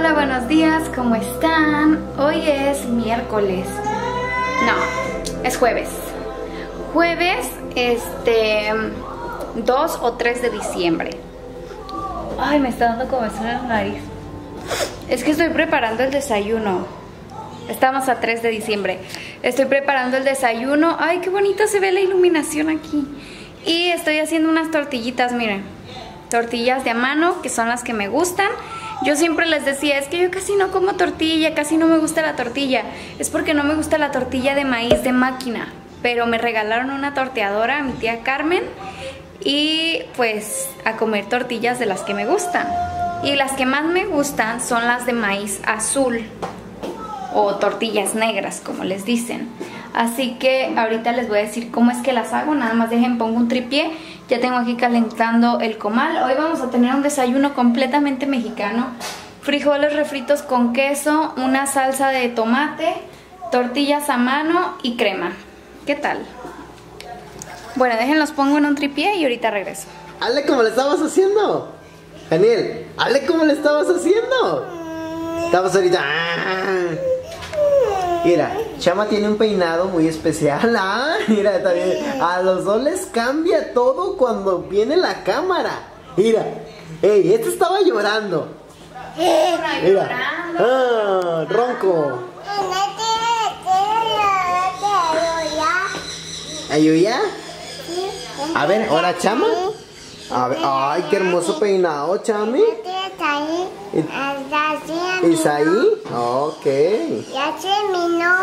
Hola, buenos días, ¿cómo están? Hoy es miércoles. No, es jueves. Jueves, este, 2 o 3 de diciembre. Ay, me está dando comezón en la nariz. Es que estoy preparando el desayuno. Estamos a 3 de diciembre. Estoy preparando el desayuno. Ay, qué bonita se ve la iluminación aquí. Y estoy haciendo unas tortillitas, miren. Tortillas de a mano, que son las que me gustan. Yo siempre les decía, es que yo casi no como tortilla, casi no me gusta la tortilla. Es porque no me gusta la tortilla de maíz de máquina. Pero me regalaron una torteadora, mi tía Carmen. Y pues a comer tortillas de las que me gustan. Y las que más me gustan son las de maíz azul. O tortillas negras, como les dicen. Así que ahorita les voy a decir cómo es que las hago. Nada más dejen, pongo un tripié. Ya tengo aquí calentando el comal. Hoy vamos a tener un desayuno completamente mexicano. Frijoles refritos con queso, una salsa de tomate, tortillas a mano y crema. ¿Qué tal? Bueno, déjenlos pongo en un tripié y ahorita regreso. Hazle como le estabas haciendo. Daniel, hazle como le estabas haciendo. Estamos ahorita. Ah. Mira, Chama tiene un peinado muy especial. Ah, mira, también. A los dos les cambia todo cuando viene la cámara. Mira, ey, este estaba llorando. Mira, ah, ronco. ¿Ayuya? A ver, ahora Chama. A ver, ay, qué hermoso peinado, Chami. ¿Isaí? Ok. Ya terminó.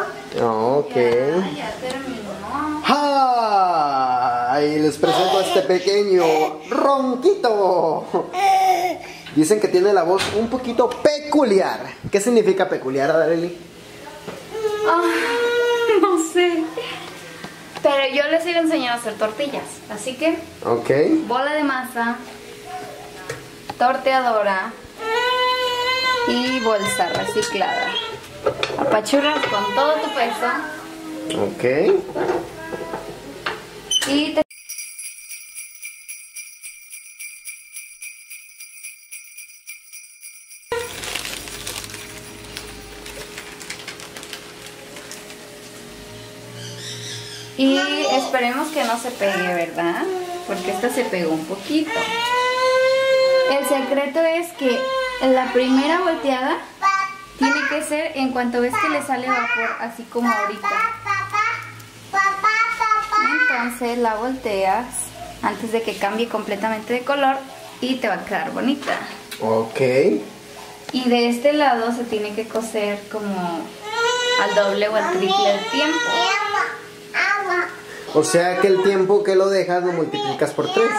Ok. Ya terminó. ¡Ay! Les presento a este pequeño ronquito. Dicen que tiene la voz un poquito peculiar. ¿Qué significa peculiar, Adareli? Ah, no sé. Pero yo les iba a enseñar a hacer tortillas. Así que Ok. bola de masa, torteadora y bolsa reciclada. Apachurras con todo tu peso Ok. y te... Y esperemos que no se pegue, ¿verdad? Porque esta se pegó un poquito. El secreto es que la primera volteada tiene que ser en cuanto ves que le sale vapor, así como ahorita. Entonces la volteas antes de que cambie completamente de color y te va a quedar bonita. Ok. Y de este lado se tiene que coser como al doble o al triple del tiempo. O sea que el tiempo que lo dejas lo multiplicas por tres.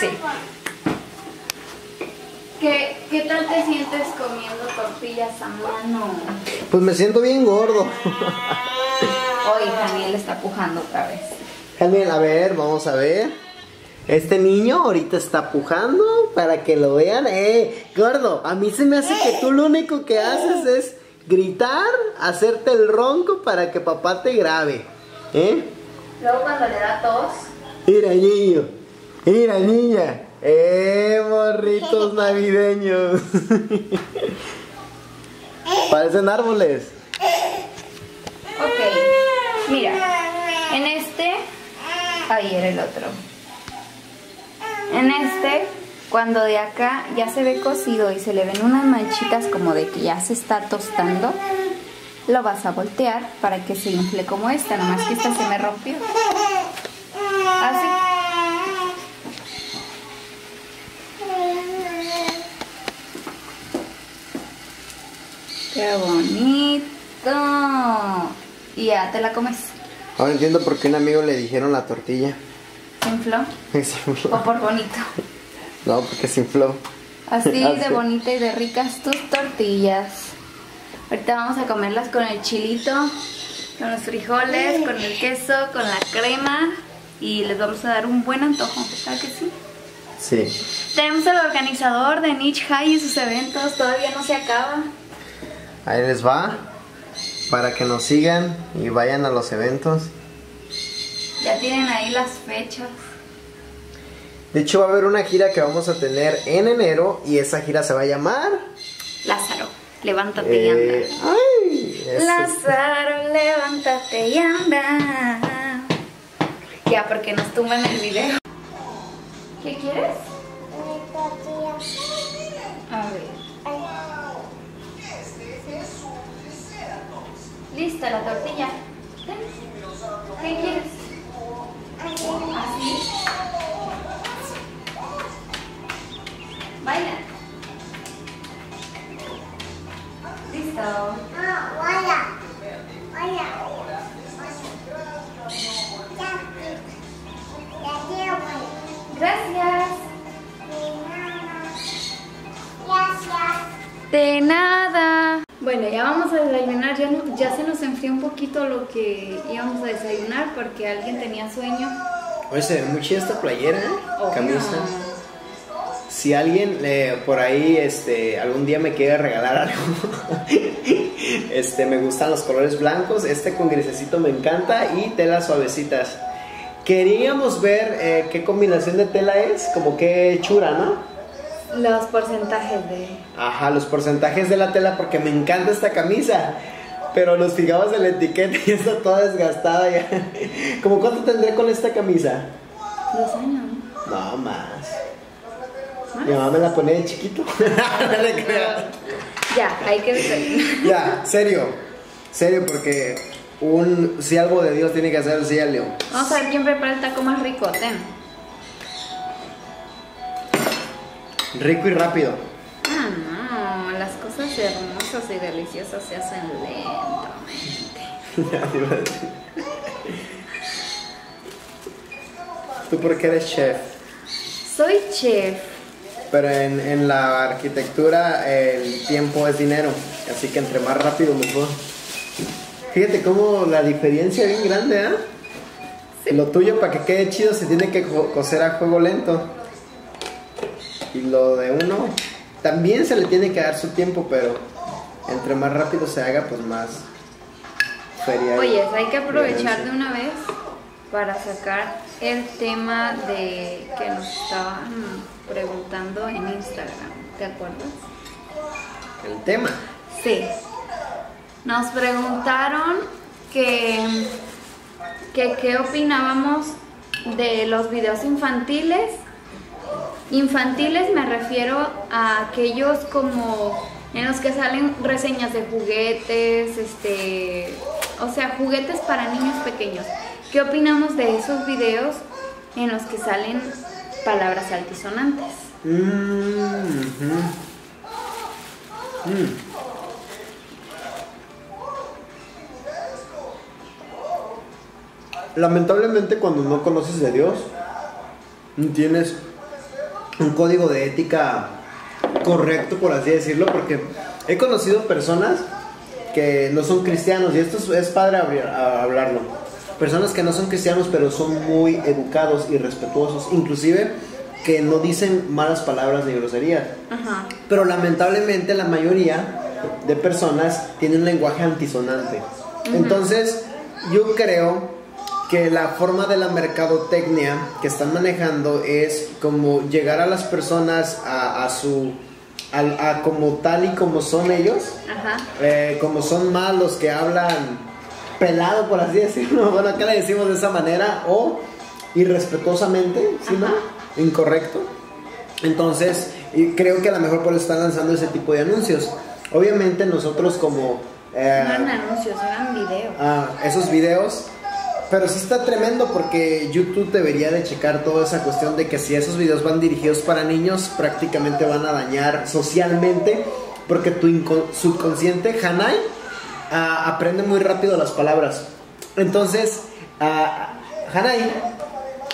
Sí. ¿Qué, ¿Qué tal te sientes comiendo tortillas a mano? Pues me siento bien gordo. Hoy Daniel está pujando otra vez. Daniel, a ver, vamos a ver. Este niño ahorita está pujando para que lo vean. Eh, gordo, a mí se me hace que tú lo único que haces es gritar, hacerte el ronco para que papá te grabe. ¿Eh? Luego cuando le da tos, Mira, niño. Mira, niña. ¡Eh, morritos navideños! Parecen árboles. ok. Mira, en este, ahí era el otro. En este, cuando de acá ya se ve cocido y se le ven unas manchitas como de que ya se está tostando, lo vas a voltear para que se infle como esta, nomás que esta se me rompió. Así. ¡Qué bonito! Y ya te la comes. Ahora entiendo por qué a un amigo le dijeron la tortilla. ¿Se infló? Se infló. ¿O por bonito? No, porque se infló. Así de bonita y de ricas tus tortillas. Ahorita vamos a comerlas con el chilito, con los frijoles, con el queso, con la crema y les vamos a dar un buen antojo, ¿verdad que sí? Sí. Tenemos al organizador de Niche High y sus eventos, todavía no se acaba. Ahí les va. Para que nos sigan y vayan a los eventos. Ya tienen ahí las fechas. De hecho, va a haber una gira que vamos a tener en enero y esa gira se va a llamar. Lázaro, levántate y eh, anda. ay, es- Lázaro, levántate y anda. Ya, porque nos tumban el video. ¿Qué quieres? Lista la tortilla. ¿Qué quieres? ¿Así? Poquito lo que íbamos a desayunar porque alguien tenía sueño. Oye, se ve muy chida esta playera. Obvio. Camisa. Si alguien eh, por ahí este, algún día me quiere regalar algo, este, me gustan los colores blancos, este con grisecito me encanta y telas suavecitas. Queríamos ver eh, qué combinación de tela es, como qué hechura, ¿no? Los porcentajes de... Ajá, los porcentajes de la tela porque me encanta esta camisa. Pero nos fijamos en la etiqueta y está toda desgastada ya. ¿Cómo cuánto tendré con esta camisa? Dos años, ¿no? No, más. Mi mamá me la ponía de chiquito. No le creas. Ya, hay que ya, serio. Serio, porque un, si algo de Dios tiene que hacer, sí, Leo. Vamos a ver quién prepara el taco más rico. Ten. Rico y rápido. Ah, no. Las cosas hermosas y deliciosas se hacen lentamente. ¿Tú por qué eres chef? Soy chef. Pero en, en la arquitectura el tiempo es dinero, así que entre más rápido mejor. Fíjate cómo la diferencia es bien grande, ¿ah? Lo tuyo para que quede chido se tiene que co- cocer a fuego lento. Y lo de uno también se le tiene que dar su tiempo, pero entre más rápido se haga, pues más feria. Oye, hay que aprovechar de una vez para sacar el tema de que nos estaban preguntando en Instagram. ¿Te acuerdas? El tema. Sí. Nos preguntaron que, que qué opinábamos de los videos infantiles. Infantiles me refiero a aquellos como en los que salen reseñas de juguetes, este, o sea, juguetes para niños pequeños. ¿Qué opinamos de esos videos en los que salen palabras altisonantes? Mm, ujú. Mm. Lamentablemente cuando no conoces de Dios, tienes un código de ética correcto, por así decirlo, porque he conocido personas que no son cristianos, y esto es, es padre abrir- hablarlo, personas que no son cristianos pero son muy educados y respetuosos, inclusive que no dicen malas palabras ni groserías. Ajá. Pero lamentablemente la mayoría de personas tienen un lenguaje antisonante. Entonces, yo creo que la forma de la mercadotecnia que están manejando es como llegar a las personas a, a su al- a, como tal y como son ellos, Ajá. eh, como son más los que hablan pelado, por así decirlo. Bueno, acá le decimos de esa manera, o irrespetuosamente, ¿sí, no? Ajá. Incorrecto. Entonces, y creo que a lo mejor por eso están lanzando ese tipo de anuncios. Obviamente, nosotros como. eh, No eran anuncios, eran videos. ah, esos videos. Pero sí está tremendo porque YouTube debería de checar toda esa cuestión de que si esos videos van dirigidos para niños, prácticamente van a dañar socialmente porque tu subconsciente, Hanai, ah, aprende muy rápido las palabras. Entonces, ah, Hanai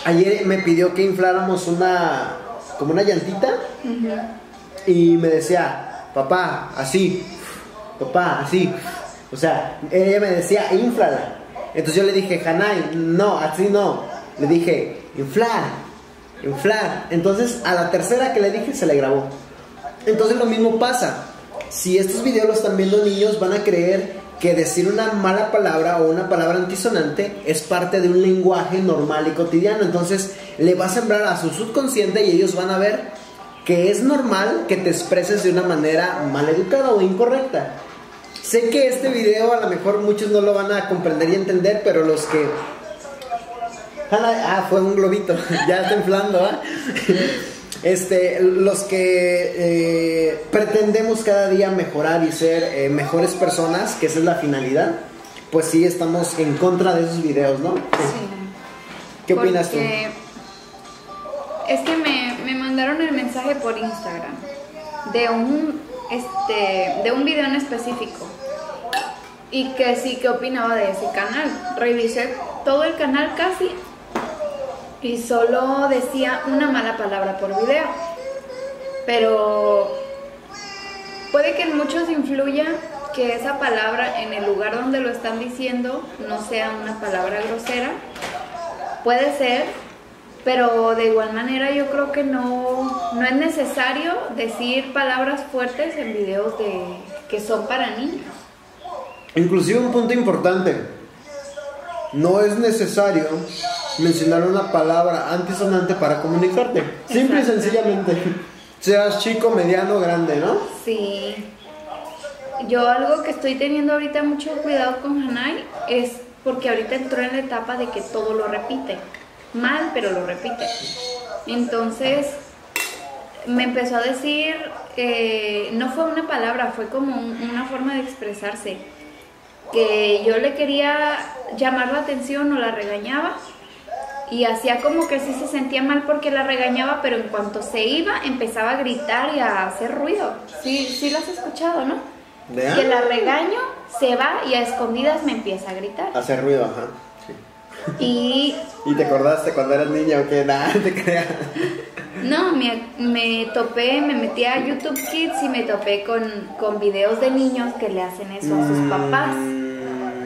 ayer me pidió que infláramos una, como una llantita y me decía, papá, así, papá, así. O sea, ella me decía, inflala. Entonces yo le dije, Hanai, no, así no. Le dije, inflar, inflar. Entonces a la tercera que le dije se le grabó. Entonces lo mismo pasa. Si estos videos los están viendo niños, van a creer que decir una mala palabra o una palabra antisonante es parte de un lenguaje normal y cotidiano. Entonces le va a sembrar a su subconsciente y ellos van a ver que es normal que te expreses de una manera mal educada o incorrecta. Sé que este video a lo mejor muchos no lo van a comprender y entender, pero los que... Ah, fue un globito, ya está inflando, ¿ah? Este, los que eh, pretendemos cada día mejorar y ser eh, mejores personas, que esa es la finalidad, pues sí estamos en contra de esos videos, ¿no? Sí. ¿Qué opinas tú? Es que me, me mandaron el mensaje por Instagram de un este de un video en específico y que sí que opinaba de ese canal. Revisé todo el canal casi y solo decía una mala palabra por video. Pero puede que en muchos influya que esa palabra en el lugar donde lo están diciendo no sea una palabra grosera. Puede ser, pero de igual manera yo creo que no, no es necesario decir palabras fuertes en videos de, que son para niños. Inclusive un punto importante, no es necesario mencionar una palabra antisonante para comunicarte. Simple y sencillamente. Seas chico, mediano, grande, ¿no? Sí. Yo algo que estoy teniendo ahorita mucho cuidado con Hanai es porque ahorita entró en la etapa de que todo lo repite. Mal, pero lo repite. Entonces, me empezó a decir, eh, no fue una palabra, fue como una forma de expresarse. Que yo le quería llamar la atención o la regañaba y hacía como que sí se sentía mal porque la regañaba, pero en cuanto se iba empezaba a gritar y a hacer ruido. Sí, sí lo has escuchado, ¿no? Que la regaño, se va y a escondidas me empieza a gritar. Hacer ruido, ajá. Y... ¿Y te acordaste cuando eras niña o qué? Nada, te creas. No, me, me, topé, me metí a YouTube Kids y me topé con, con videos de niños que le hacen eso a sus papás.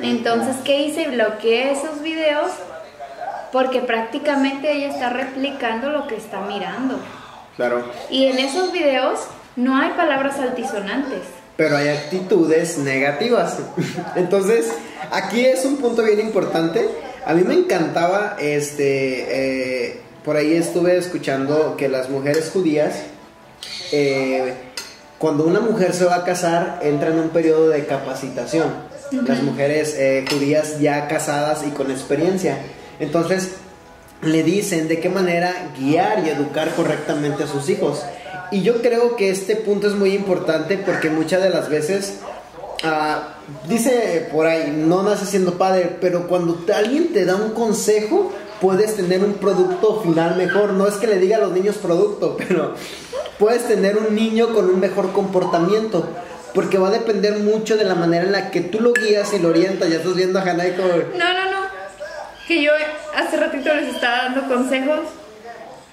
Entonces, ¿qué hice? Bloqueé esos videos porque prácticamente ella está replicando lo que está mirando. Claro. Y en esos videos no hay palabras altisonantes. Pero hay actitudes negativas. Entonces, aquí es un punto bien importante. A mí me encantaba, este, eh, por ahí estuve escuchando que las mujeres judías, eh, cuando una mujer se va a casar, entra en un periodo de capacitación. Las mujeres eh, judías ya casadas y con experiencia. Entonces, le dicen de qué manera guiar y educar correctamente a sus hijos. Y yo creo que este punto es muy importante porque muchas de las veces, ah, dice por ahí, no nace siendo padre, pero cuando alguien te da un consejo, puedes tener un producto final mejor. No es que le diga a los niños producto, pero puedes tener un niño con un mejor comportamiento. Porque va a depender mucho de la manera en la que tú lo guías y lo orientas. Ya estás viendo a Hanai como... No, no, no que yo hace ratito les estaba dando consejos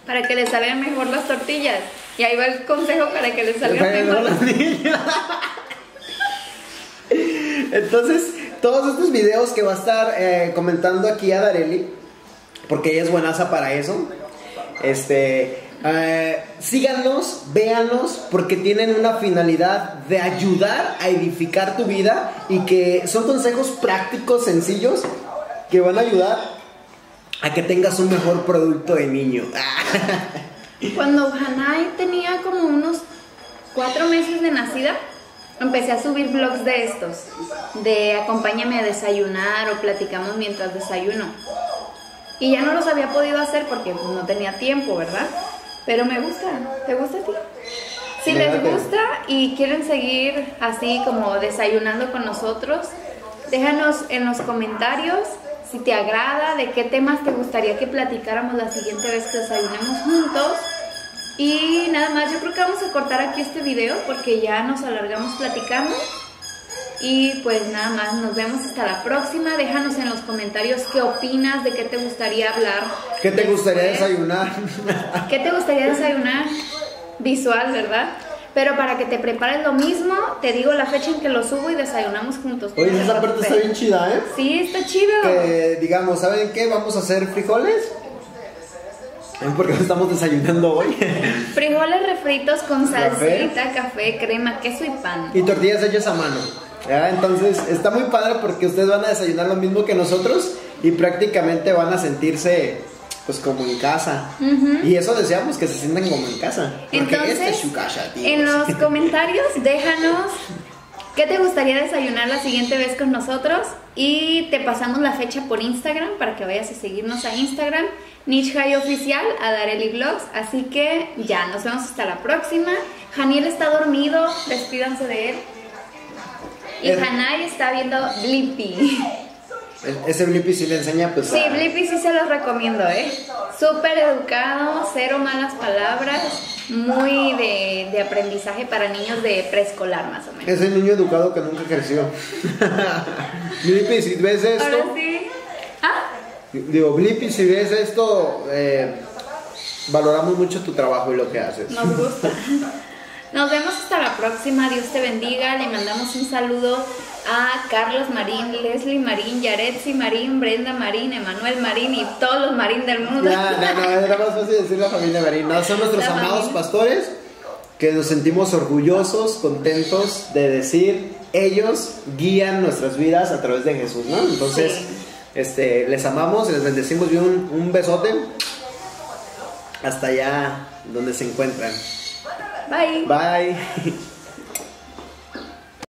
para que les salgan mejor las tortillas. Y ahí va el consejo para que les salgan mejor las tortillas. Entonces, todos estos videos que va a estar eh, comentando aquí a Dareli, porque ella es buenaza para eso, este, eh, síganos, véanlos, porque tienen una finalidad de ayudar a edificar tu vida y que son consejos prácticos, sencillos, que van a ayudar a que tengas un mejor producto de niño. Cuando Hanai tenía como unos cuatro meses de nacida, empecé a subir vlogs de estos, de acompáñame a desayunar o platicamos mientras desayuno. Y ya no los había podido hacer porque pues, no tenía tiempo, ¿verdad? Pero me gusta. ¿Te gusta a ti? Si les gusta y quieren seguir así como desayunando con nosotros, déjanos en los comentarios si te agrada, de qué temas te gustaría que platicáramos la siguiente vez que desayunemos juntos. Y nada más, yo creo que vamos a cortar aquí este video porque ya nos alargamos platicando. Y pues nada más, nos vemos hasta la próxima. Déjanos en los comentarios qué opinas, de qué te gustaría hablar. ¿Qué te gustaría desayunar? ¿Qué te gustaría desayunar? Visual, ¿verdad? Pero para que te prepares lo mismo, te digo la fecha en que lo subo y desayunamos juntos. Oye, esa parte está bien chida, ¿eh? Sí, está chido. Que digamos, ¿saben qué? Vamos a hacer frijoles. Porque estamos desayunando hoy. Frijoles refritos con salsita, café, crema, queso y pan. Y tortillas hechas a mano. ¿Ya? Entonces está muy padre porque ustedes van a desayunar lo mismo que nosotros y prácticamente van a sentirse pues como en casa. Y eso deseamos que se sientan como en casa. Porque Entonces, esta es su casa, tío. en los comentarios déjanos qué te gustaría desayunar la siguiente vez con nosotros y te pasamos la fecha por Instagram para que vayas a seguirnos a Instagram, Niche High Oficial, a Dareli Vlogs. Así que ya, nos vemos hasta la próxima. Janiel está dormido, despídanse de él. Y. Hanai está viendo Blippi. Ese Blippi sí le enseña pues Sí, a- Blippi sí se los recomiendo, ¿eh? Súper educado, cero malas palabras, muy de, de aprendizaje para niños de preescolar más o menos. Es el niño educado que nunca creció. Blippi, si ves esto, Ahora sí. Ah, digo, Blippi, si ves esto, eh, valoramos mucho tu trabajo y lo que haces. nos gusta. Nos vemos hasta la próxima, Dios te bendiga. Le mandamos un saludo a Carlos Marín, Leslie Marín, Yaretsi Marín, Brenda Marín, Emanuel Marín y todos los Marín del mundo. Ya, no, no, era más fácil decir la familia Marín. No, son nuestros La amados familia. pastores que nos sentimos orgullosos, contentos de decir, ellos guían nuestras vidas a través de Jesús, ¿no? Entonces, Sí. este, les amamos, les bendecimos y un, un besote hasta allá donde se encuentran. Bye. Bye.